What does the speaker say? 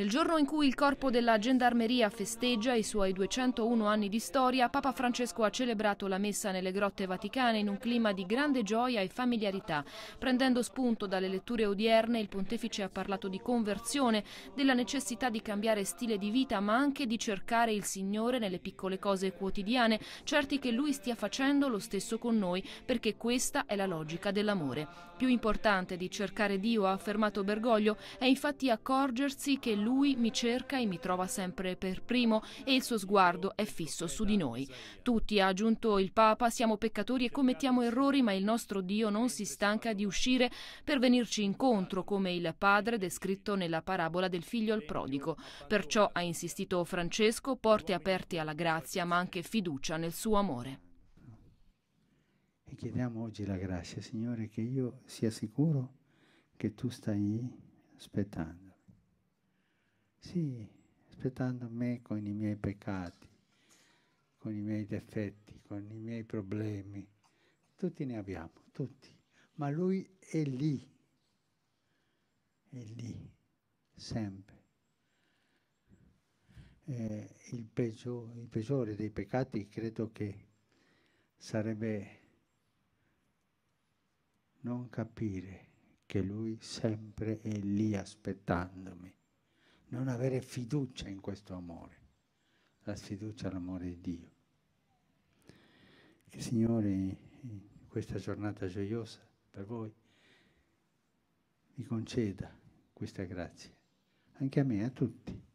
Nel giorno in cui il corpo della gendarmeria festeggia i suoi 201 anni di storia, Papa Francesco ha celebrato la messa nelle grotte vaticane in un clima di grande gioia e familiarità. Prendendo spunto dalle letture odierne, il pontefice ha parlato di conversione, della necessità di cambiare stile di vita, ma anche di cercare il Signore nelle piccole cose quotidiane, certi che Lui stia facendo lo stesso con noi, perché questa è la logica dell'amore. Più importante di cercare Dio, ha affermato Bergoglio, è infatti accorgersi che Lui lui mi cerca e mi trova sempre per primo e il suo sguardo è fisso su di noi. Tutti, ha aggiunto il Papa, siamo peccatori e commettiamo errori, ma il nostro Dio non si stanca di uscire per venirci incontro, come il padre descritto nella parabola del figlio al prodigo. Perciò, ha insistito Francesco, porte aperte alla grazia, ma anche fiducia nel suo amore. E chiediamo oggi la grazia, Signore, che io sia sicuro che tu stai aspettando. Sì, aspettando me con i miei peccati, con i miei difetti, con i miei problemi. Tutti ne abbiamo, tutti. Ma lui è lì, è lì, sempre. Eh, il, peggio, il peggiore dei peccati credo che sarebbe non capire che lui sempre è lì aspettandomi non avere fiducia in questo amore, la sfiducia all'amore di Dio. Che Signore in questa giornata gioiosa per voi mi conceda questa grazia, anche a me, a tutti.